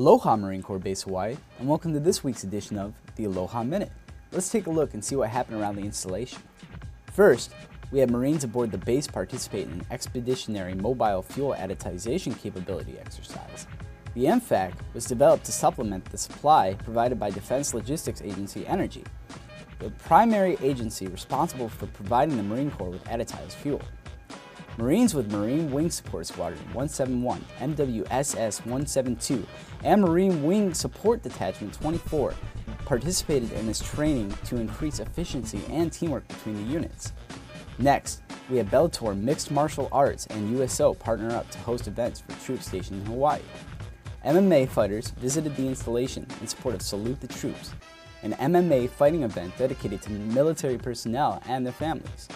Aloha Marine Corps Base Hawaii, and welcome to this week's edition of the Aloha Minute. Let's take a look and see what happened around the installation. First, we had Marines aboard the base participate in an expeditionary mobile fuel additivation capability exercise. The MFAC was developed to supplement the supply provided by Defense Logistics Agency Energy, the primary agency responsible for providing the Marine Corps with additized fuel. Marines with Marine Wing Support Squadron 171, MWSS 172, and Marine Wing Support Detachment 24 participated in this training to increase efficiency and teamwork between the units. Next, we have Bellator Mixed Martial Arts and USO partner up to host events for troops stationed in Hawaii. MMA fighters visited the installation in support of Salute the Troops, an MMA fighting event dedicated to military personnel and their families.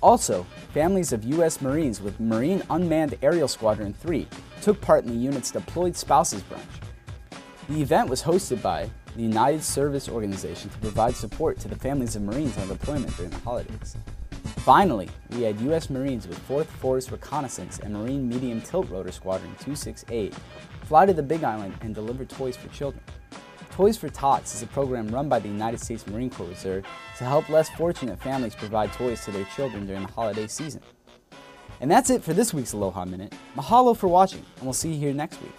Also, families of U.S. Marines with Marine Unmanned Aerial Squadron 3 took part in the unit's Deployed Spouses Brunch. The event was hosted by the United Service Organization to provide support to the families of Marines on deployment during the holidays. Finally, we had U.S. Marines with 4th Force Reconnaissance and Marine Medium Tilt Rotor Squadron 268 fly to the Big Island and deliver toys for children. Toys for Tots is a program run by the United States Marine Corps Reserve to help less fortunate families provide toys to their children during the holiday season. And that's it for this week's Aloha Minute. Mahalo for watching, and we'll see you here next week.